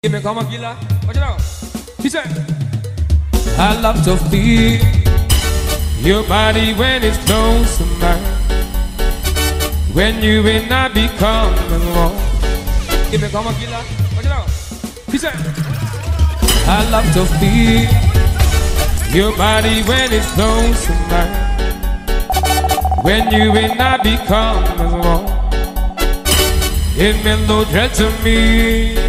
Give me come killer. Watch it out. He said, I love to feel your body when it's close to mine. When you and I become one. Give me come killer. Watch it out. He said, I love to feel your body when it's close to mine. When you and I become one. It melody to me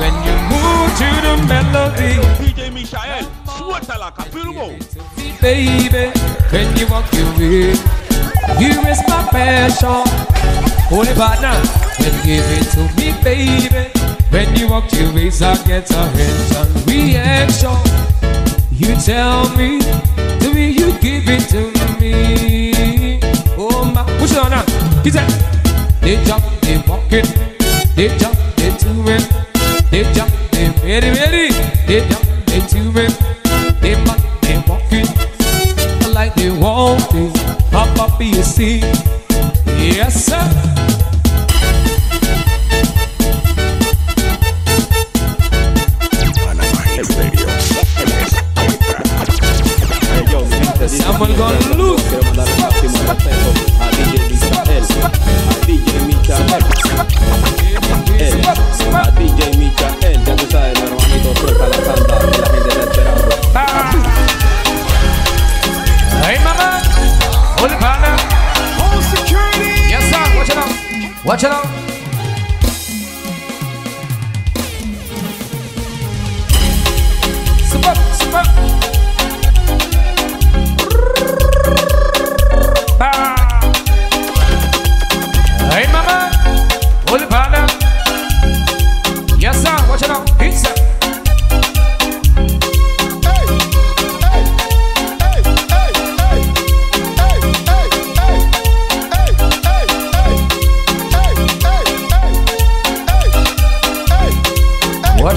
when you move to the melody. DJ Michael, suelta la capirmo. Baby, when you walk your way, you is my passion. Holy partner, and give it to me, baby. When you walk your ways, I get a hands reaction. You tell me way you give it to me. Oh my, push it on now. He said, my God.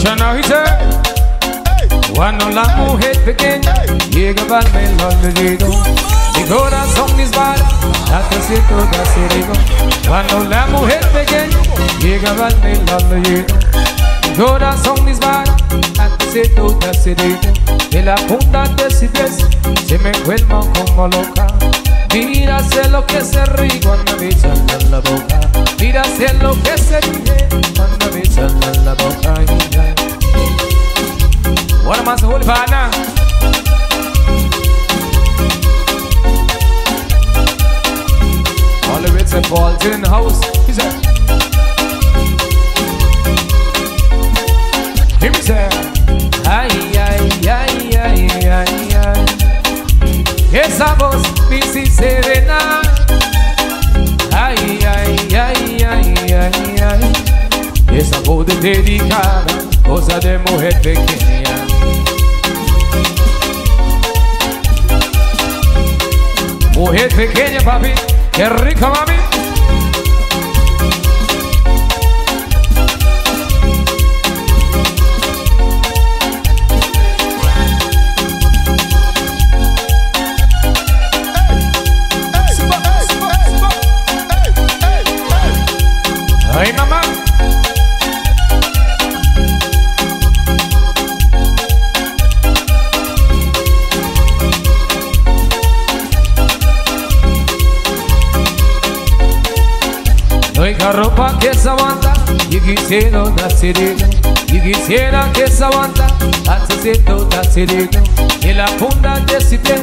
Now, he said. Cuando la mujer pequeña llega para el olvido Mi corazón dispara, hasta siento trasero Cuando la mujer pequeña llega para el olvido Mi corazón dispara, hasta siento trasero De la punta de sus pies se me cuelga como loca. Mira sé lo que se ríe cuando me echan en la boca Vida se enloquece Cuando me en la boca What All of it's a balls in the house He said. He said. Dedicada, cosa de mujer pequeña. Mujer pequeña, papi, qué rica, mami. Hay ropa que se aguanta y quisiera nacerito y quisiera que se aguanta haciendo nacerito y la punta de pies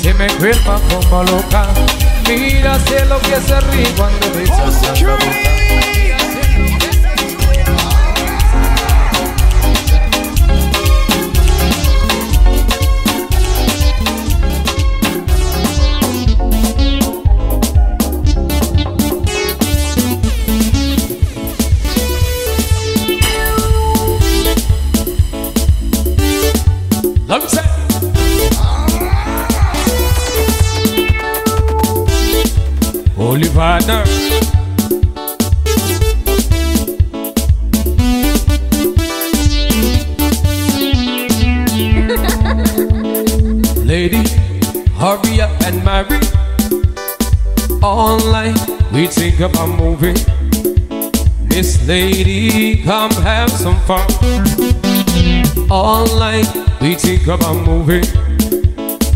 se me cuerpa como loca. Mira sé lo que se ríe cuando besas la boca think about moving. Miss lady, come have some fun. All night we think about moving.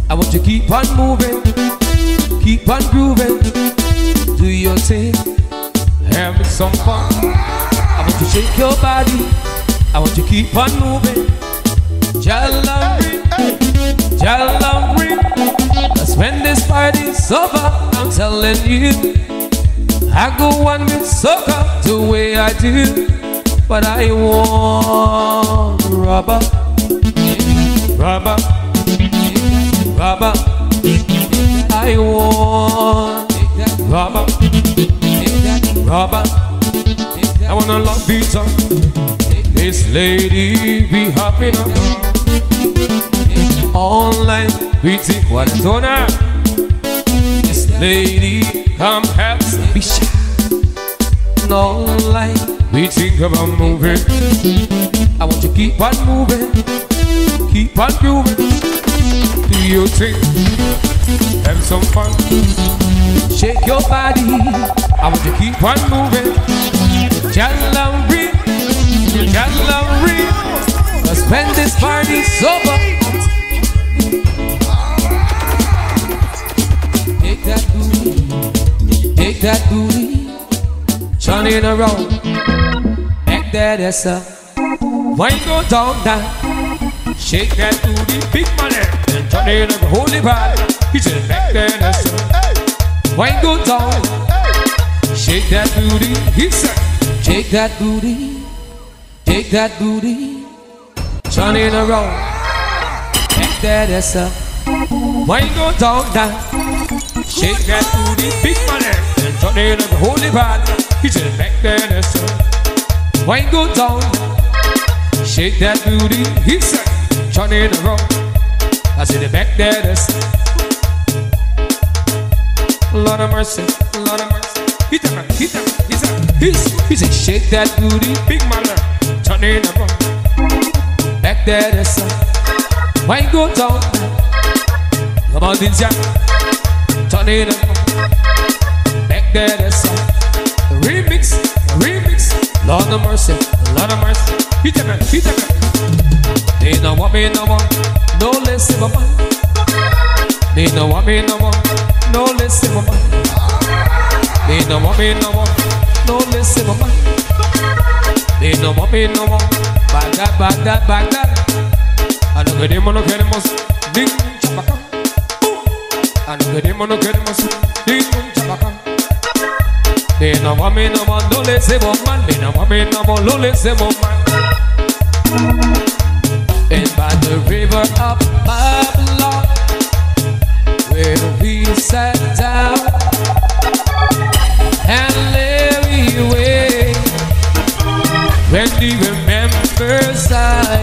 I want you to keep on moving, keep on grooving. Do your thing, have some fun. I want you to shake your body. I want you to keep on moving. Jalari, Jalari. Cause when this party's over, I'm telling you, I go on with soca the way I do. But I want rubber, rubber, rubber. I want rubber, rubber. I wanna love beat up. This lady be happy now. Online, we take what I her. Lady, come have some be shy. Online, we think about moving. I want to keep on moving, keep on grooving. Do your thing, have some fun. Shake your body. I want to keep on moving. Jalari, Jalari. Cause when this party's over, take that booty, take that booty, turn it around, back that ass up. Wine go down, down, shake that booty, big money, and turn it up, it back. He said, back that ass up. Wine go down, shake that booty. He said, shake that booty, take that booty, turn it around, back that ass up. Wine go down, down, shake that booty, big money, and turn it up, hold it back. He said, back that ass up. Wine go down, shake that booty. He said, turn it around. I said, back that ass up. Lord of mercy, Lord of mercy. He me, he me, he said, he, he said, shake that booty, big man, turn it around. Back that ass up. Why go down? Come on, Dinja, turn it around. Back that ass up. Remix, remix. Lord of mercy, Lord of mercy. He tell me, he tell me. They know what me no more, no less of a man. They know what me no more, no less of a man. They no want me no more. No listen, mama. They no want me no more. Bagdad, Bagdad, Bagdad. I no queremos, no queremos ningún chapacán. I no chapacán. They no want me no. They no want me no. And by the river of Babylon, where we sat down and Larry away when he remembers I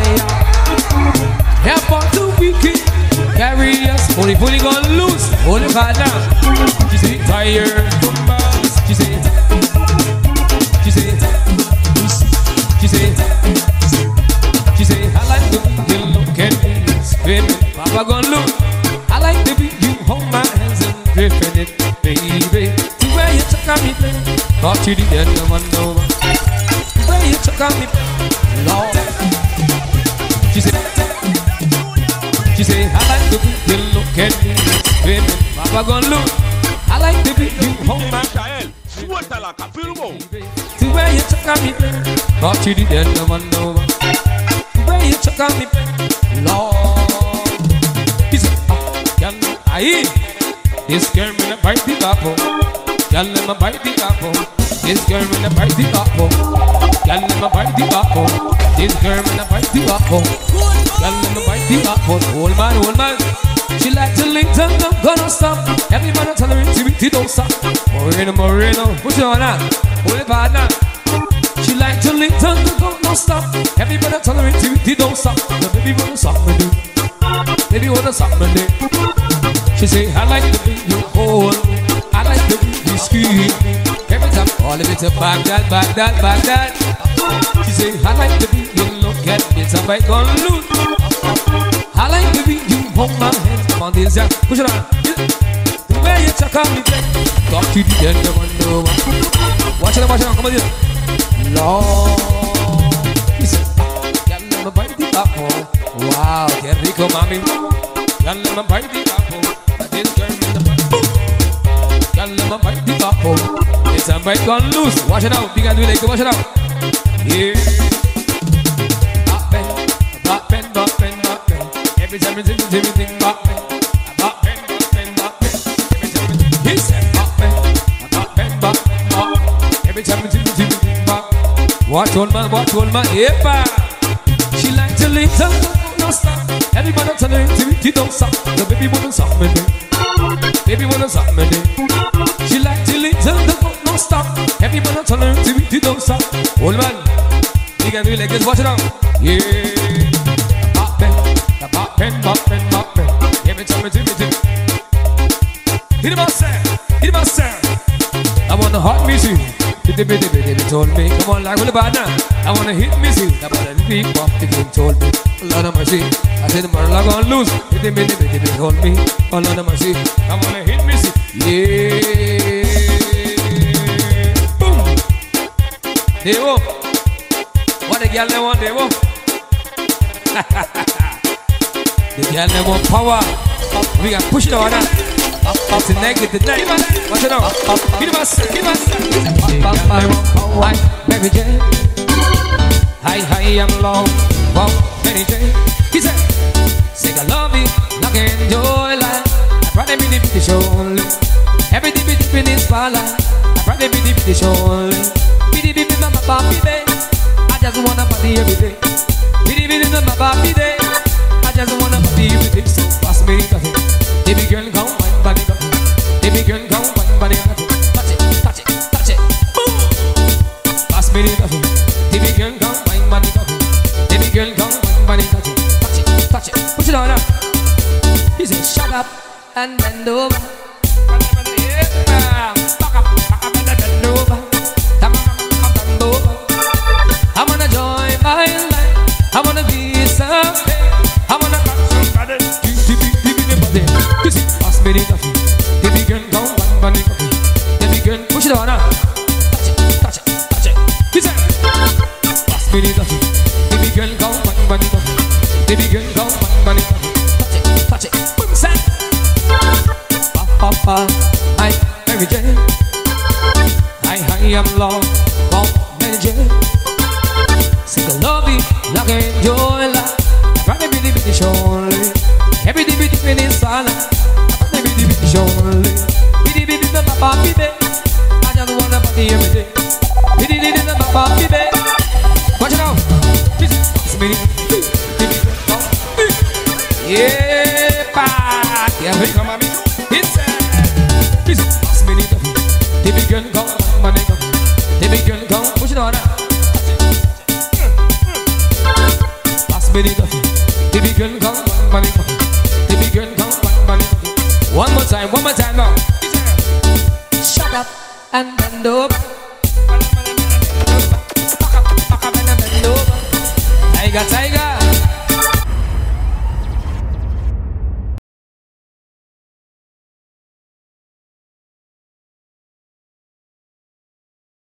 help on the wicked carry us only fully gonna lose only father. She say tired she say she say she say she say I like the way you look at me screaming Papa gonna look. I like the way you hold my hands and dripping it baby. The way you took on me baby Thought you did end one over. The way you took on me Lord. She said she say I like the way you look at me screaming Papa gonna look I like the way you hold my Michael, suéltala, confirmo. the way you took on me baby Thought you did end one over the way you took on me baby Lord he said ah, girl aye this girl me not bite the apple Girl, let me bite the apple. This girl me not bite the apple. Girl, let me bite the apple. This girl me not bite the apple. Girl, let me bite the apple. Old man, old man. She like to link and I'm gonna stop. Everybody tell her intimate, don't stop. Moreno, Moreno, put you on that. Hold it back now. She like to link and I'm gonna stop. Everybody tell her intimate, don't stop. The baby wanna stop me do. Baby wanna stop me do. She say, I like the way you hold. I like the way you squeeze. Every time, all of it to Baghdad, Baghdad, Baghdad. She say, I like the way you look at me. It's a fight gonna lose. I like the way you hold my hands. Come on, this young. Push it on. The way you check on me. Talk to the end of one over. Watch it, watch it, come on, this. Lord. He said, "Girl, let me bite the apple." Wow, qué rico, mami. Girl, let me bite the apple. This girl Girl, let me bite the apple. It's a bite gone loose. Watch it out. Big and do like watch it out. Yeah. Back bend, back bend, back bend, back bend. Every time you think, back bend. Back time you he said. Watch old man, watch old man, yeah. She like to live no stop. Everybody tell her activity don't stop. The baby wanna stop me, baby wanna stop me. She like Everybody tell her activity don't stop. Old man, you can do it like this. Watch it out, yeah. Pop pen, the pop pen, pop pen, pop pen. Every time it's every time. Hit him sir. Hit him sir. I want the hot music. Bitty bitty bitty bitty told me, come on like with the banana. I wanna hit music. That but the big pop the king told me. Lord of mercy. I said the man like on loose. Bitty bitty bitty bitty told me. Oh Lord of mercy. I wanna hit music. They want, the girl want power. We push it on her. Up to negative night. Watch it. Give us, give us. Hi, Mary. Hi, hi, I'm low. Wow, Mary J. He said, Say I love you, like enjoy life. I probably be the bitty show only. Every dip dip in this spotlight. I probably be the bitty show only. Bitty bitty mama papi day. I just wanna party every day. Bitty bitty mama papi day. I just wanna party every day. So pass me the coffee. Baby girl, come wine, body coffee. Baby girl, come wine, body coffee. Touch it, touch it, touch it. Boom. Pass me the coffee. Baby girl, come wine, body coffee. Baby girl, come wine, touch it, touch it, touch it. Push it on her. He said, shut up and bend over. It on. Touch it, touch it, touch it. You say, pass me the coffee. Baby girl, go one bunny coffee. Baby girl, go one bunny coffee. Touch it, touch it. Boom, say. Pa pa pa. Hi, Mary Jane. Hi, hi, I'm low. Wow, Mary Jane. Say I love you, like I be the bitty show only. Every bitty this salad. Probably be the bitty show only. Bitty bitty the baby. I Yeah, one more time, one more time now. Shut up and bend over. Tiger, tiger.